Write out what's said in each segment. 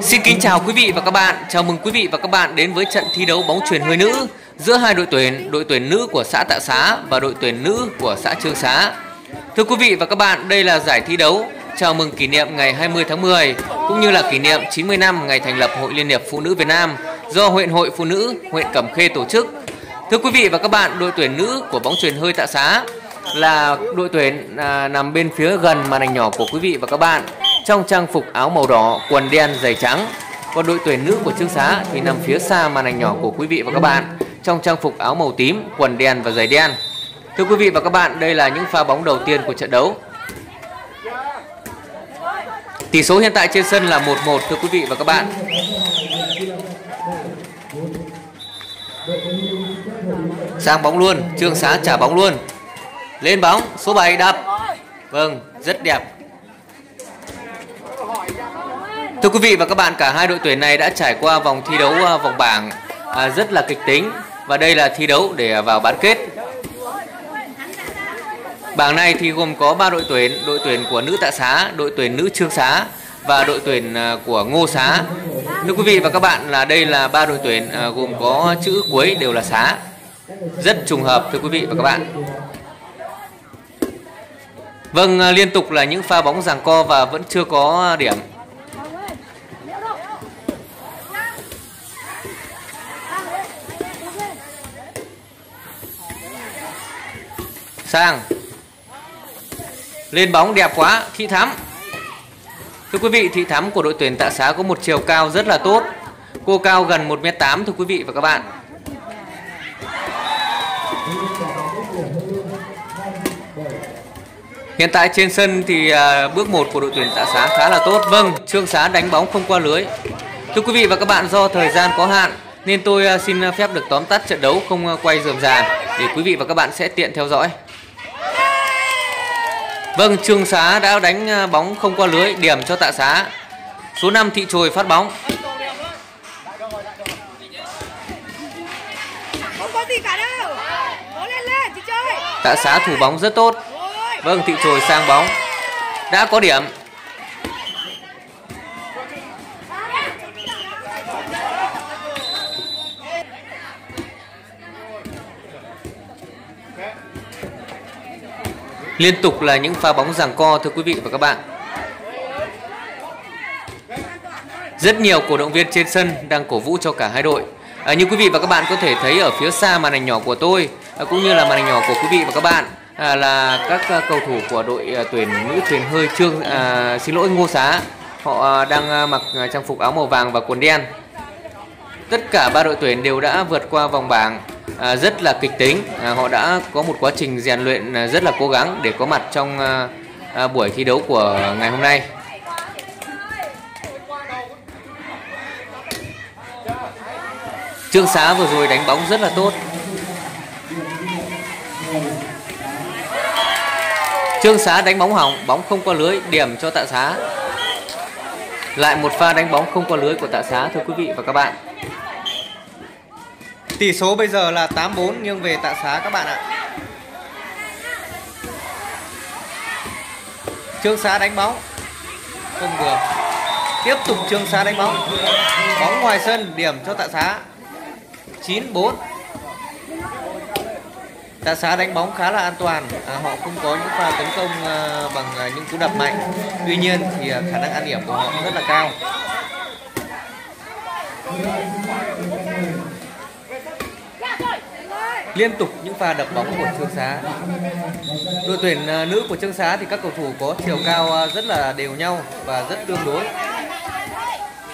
Xin kính chào quý vị và các bạn. Chào mừng quý vị và các bạn đến với trận thi đấu bóng chuyền hơi nữ giữa hai đội tuyển, đội tuyển nữ của xã Tạ Xá và đội tuyển nữ của xã Trương Xá. Thưa quý vị và các bạn, đây là giải thi đấu chào mừng kỷ niệm ngày 20 tháng 10 cũng như là kỷ niệm 90 năm ngày thành lập Hội Liên hiệp Phụ nữ Việt Nam do huyện Hội Phụ nữ huyện Cẩm Khê tổ chức. Thưa quý vị và các bạn, đội tuyển nữ của bóng chuyền hơi Tạ Xá là đội tuyển à, nằm bên phía gần màn ảnh nhỏ của quý vị và các bạn trong trang phục áo màu đỏ, quần đen, giày trắng. Còn đội tuyển nữ của Trương Xá thì nằm phía xa màn ảnh nhỏ của quý vị và các bạn trong trang phục áo màu tím, quần đen và giày đen. Thưa quý vị và các bạn, đây là những pha bóng đầu tiên của trận đấu. Tỷ số hiện tại trên sân là 1-1 thưa quý vị và các bạn. Sang bóng luôn, Trương Xá trả bóng luôn. Lên bóng, số 7 đập. Vâng, rất đẹp. Thưa quý vị và các bạn, cả hai đội tuyển này đã trải qua vòng thi đấu à, vòng bảng à, rất là kịch tính và đây là thi đấu để à, vào bán kết. Bảng này thì gồm có 3 đội tuyển, đội tuyển của nữ Tạ Xá, đội tuyển nữ Trương Xá và đội tuyển của Ngô Xá. Thưa quý vị và các bạn là đây là ba đội tuyển gồm có chữ cuối đều là Xá. Rất trùng hợp thưa quý vị và các bạn. Vâng, liên tục là những pha bóng giằng co và vẫn chưa có điểm. Sang. Lên bóng đẹp quá Thị Thắm. Thưa quý vị Thị Thắm của đội tuyển Tạ Xá có một chiều cao rất là tốt. Cô cao gần 1m8 thưa quý vị và các bạn. Hiện tại trên sân thì à, bước 1 của đội tuyển Tạ Xá khá là tốt. Vâng, Trương Xá đánh bóng không qua lưới. Thưa quý vị và các bạn do thời gian có hạn Nên tôi à, xin phép được tóm tắt trận đấu không à, quay dườm già Để quý vị và các bạn sẽ tiện theo dõi. Vâng, Trương Xá đã đánh à, bóng không qua lưới, điểm cho Tạ Xá. Số 5 Thị Trồi phát bóng. Không có gì cả đâu. Cố lên lên, chị chơi. Tạ Xá thủ bóng rất tốt. Vâng, Thị Trồi sang bóng. Đã có điểm. Liên tục là những pha bóng giằng co thưa quý vị và các bạn. Rất nhiều cổ động viên trên sân đang cổ vũ cho cả hai đội. À, như quý vị và các bạn có thể thấy ở phía xa màn ảnh nhỏ của tôi à, cũng như là màn ảnh nhỏ của quý vị và các bạn à, là các à, cầu thủ của đội à, tuyển nữ thuyền hơi trương à, xin lỗi Ngô Xá. Họ à, đang à, mặc à, trang phục áo màu vàng và quần đen. Tất cả ba đội tuyển đều đã vượt qua vòng bảng à, rất là kịch tính. À, họ đã có một quá trình rèn luyện à, rất là cố gắng để có mặt trong à, à, buổi thi đấu của ngày hôm nay. Trương Xá vừa rồi đánh bóng rất là tốt. Trương Xá đánh bóng hỏng, bóng không qua lưới, điểm cho Tạ Xá. Lại một pha đánh bóng không qua lưới của Tạ Xá thưa quý vị và các bạn. Tỷ số bây giờ là 8-4 nghiêng về Tạ Xá các bạn ạ. Trương Xá đánh bóng. Không được. Tiếp tục Trương Xá đánh bóng. Bóng ngoài sân điểm cho Tạ Xá. 9-4 Tạ Xá đánh bóng khá là an toàn à, Họ không có những pha tấn công à, bằng à, những cú đập mạnh Tuy nhiên thì à, khả năng ăn điểm của họ rất là cao Liên tục những pha đập bóng của Trương Xá. Đội tuyển à, nữ của Trương Xá thì các cầu thủ có chiều cao à, rất là đều nhau và rất tương đối.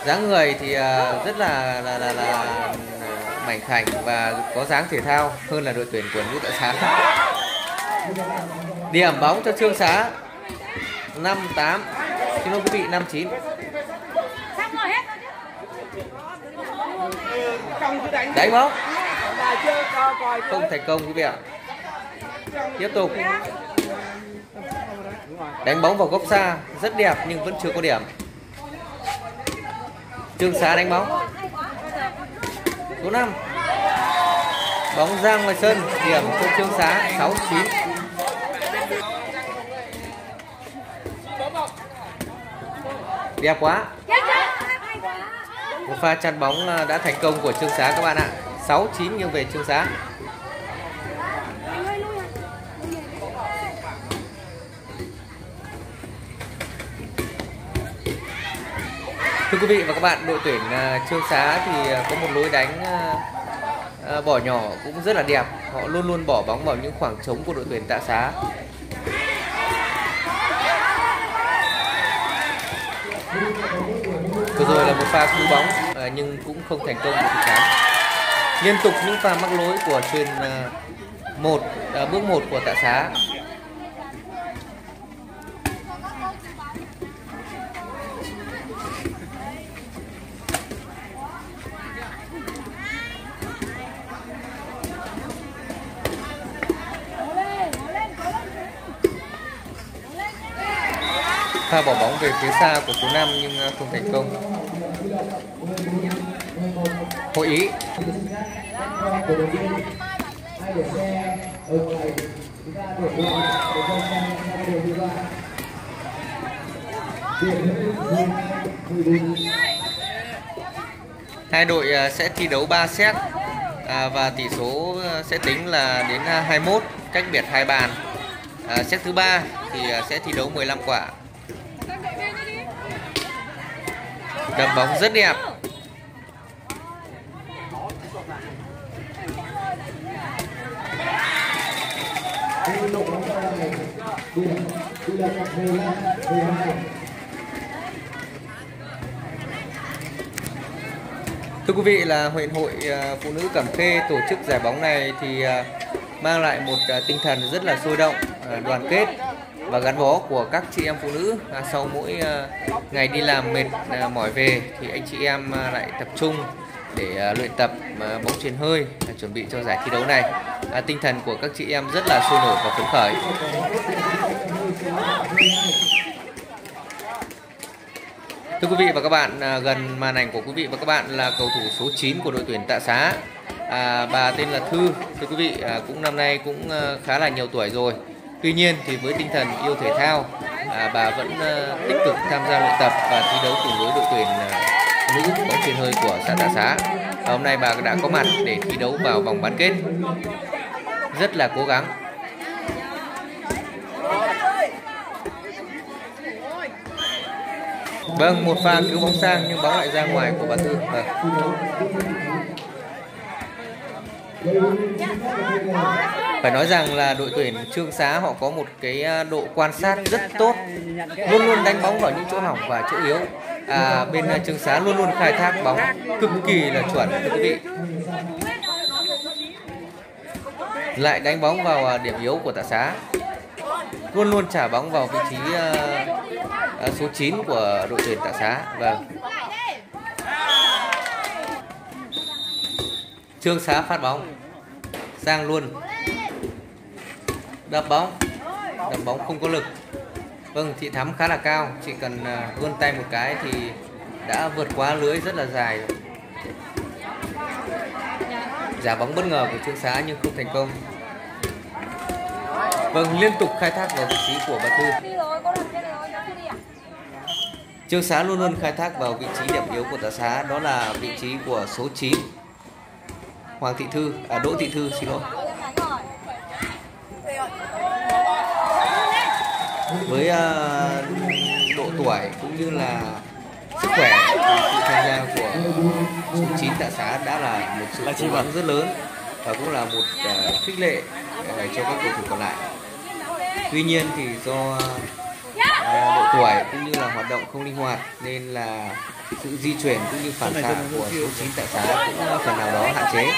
Dáng người thì à, rất là là là, là mảnh khảnh và có dáng thể thao hơn là đội tuyển của nữ tạ xá. Điểm bóng cho trương xá 58 xin lỗi quý vị 59 đánh bóng không thành công quý vị ạ. Tiếp tục. Đánh bóng vào góc xa, rất đẹp nhưng vẫn chưa có điểm. Trương Xá đánh bóng. Số 5 Bóng ra ngoài sân, Điểm cho Trương Xá 6-9 Đẹp quá. Một pha chắn bóng à, đã thành công của Trương Xá các bạn ạ. 6 9 nghiêng về Trương Xá Thưa quý vị và các bạn, đội tuyển à, Trương Xá thì à, có một lối đánh à, bỏ nhỏ cũng rất là đẹp. Họ luôn luôn bỏ bóng vào những khoảng trống của đội tuyển Tạ Xá. Vừa rồi là một pha cứu bóng nhưng cũng không thành công của Thị thắng. Liên tục những pha mắc lỗi của truyền à, một à, bước một của Tạ Xá. Pha bỏ bóng về phía xa của số 5 nhưng à, không thành công hội ý. Hai đội à, sẽ thi đấu 3 set à, và tỷ số à, sẽ tính là đến à, 21 cách biệt hai bàn. À, set thứ ba thì à, sẽ thi đấu 15 quả. Đập bóng rất đẹp. Thưa quý vị là huyện hội à, phụ nữ Cẩm Khê tổ chức giải bóng này thì à, mang lại một à, tinh thần rất là sôi động, đoàn kết và gắn bó của các chị em phụ nữ à, sau mỗi à, ngày đi làm mệt à, mỏi về thì anh chị em à, lại tập trung để à, luyện tập à, bóng truyền hơi à, chuẩn bị cho giải thi đấu này à, tinh thần của các chị em rất là sôi nổi và phấn khởi Thưa quý vị và các bạn, à, gần màn ảnh của quý vị và các bạn là cầu thủ số 9 của đội tuyển Tạ Xá. À, bà tên là Thư. Thưa quý vị, à, cũng năm nay cũng à, khá là nhiều tuổi rồi. Tuy nhiên thì với tinh thần yêu thể thao, à, bà vẫn à, tích cực tham gia luyện tập và thi đấu cùng với đội tuyển à, nữ bóng truyền hơi của xã Tạ Xá. Và hôm nay bà đã có mặt để thi đấu vào vòng bán kết. Rất là cố gắng. Vâng, một pha cứu bóng sang nhưng bóng lại ra ngoài của bà Thư. Vâng. Dạ, dạ, dạ. Phải nói rằng là đội tuyển Trương Xá họ có một cái à, độ quan sát rất tốt Luôn luôn đánh bóng vào những chỗ hỏng và chỗ yếu. À, Bên à, Trương Xá luôn luôn khai thác bóng cực kỳ là chuẩn thưa quý vị. Lại đánh bóng vào à, điểm yếu của Tạ Xá. Luôn luôn trả bóng vào vị trí uh, số 9 của đội tuyển Tạ Xá. Vâng. Trương Xá phát bóng Sang luôn. Đập bóng. Đập bóng không có lực. Vâng thị thắm khá là cao. Chỉ cần à, vươn tay một cái thì đã vượt quá lưới rất là dài. Rồi Giả bóng bất ngờ của Trương Xá nhưng không thành công. Vâng liên tục khai thác vào vị trí của bà Thư. Trương Xá luôn luôn khai thác vào vị trí điểm yếu của tà Xá. Đó là vị trí của số 9 Hoàng Thị Thư, à Đỗ Thị Thư xin lỗi. Với uh, độ tuổi cũng như là sức khỏe sự tham gia của số 9 tạ xá đã là một sự cố gắng rất lớn và cũng là một uh, khích lệ uh, cho các cầu thủ còn lại. Tuy nhiên thì do uh, độ tuổi cũng như là hoạt động không linh hoạt nên là sự di chuyển cũng như phản xạ của số 9 tại xá cũng phần nào đó hạn chế.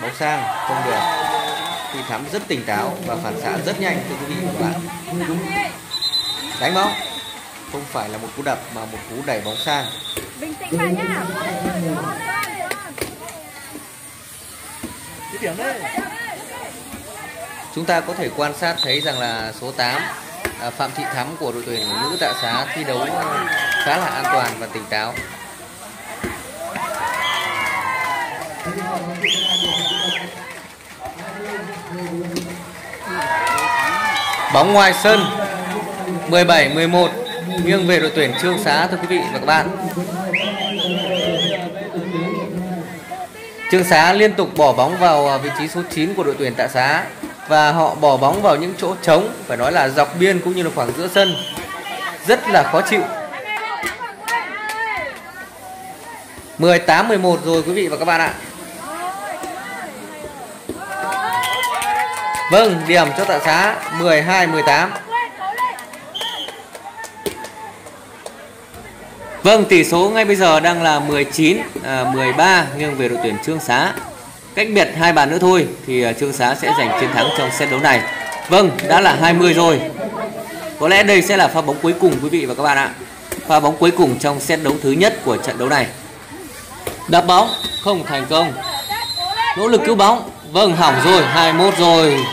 Bóng sang không được thì thắm rất tỉnh táo và phản xạ rất nhanh thưa quý vị và các bạn. Đánh bóng. Không phải là một cú đập mà một cú đẩy bóng sang. Bình tĩnh vào nhá chúng ta có thể quan sát thấy rằng là số 8 À, Phạm Thị Thắm của đội tuyển nữ tạ xá thi đấu khá là an toàn và tỉnh táo. Bóng ngoài sân 17-11 nghiêng về đội tuyển Trương Xá, thưa quý vị và các bạn. Trương Xá liên tục bỏ bóng vào à, vị trí số 9 của đội tuyển Tạ Xá và họ bỏ bóng vào những chỗ trống, phải nói là dọc biên cũng như là khoảng giữa sân. Rất là khó chịu. 18 11 rồi, quý vị và các bạn ạ. Vâng điểm cho Tạ Xá 12 18 Vâng tỷ số ngay bây giờ đang là 19 à, 13 nghiêng về đội tuyển Trương Xá Cách biệt hai bàn nữa thôi thì à, Trương Xá sẽ giành chiến thắng trong set đấu này. Vâng, đã là 20 rồi. Có lẽ đây sẽ là pha bóng cuối cùng quý vị và các bạn ạ. Pha bóng cuối cùng trong set đấu thứ nhất của trận đấu này. Đập bóng không thành công. Nỗ lực cứu bóng. Vâng, hỏng rồi, 21 rồi.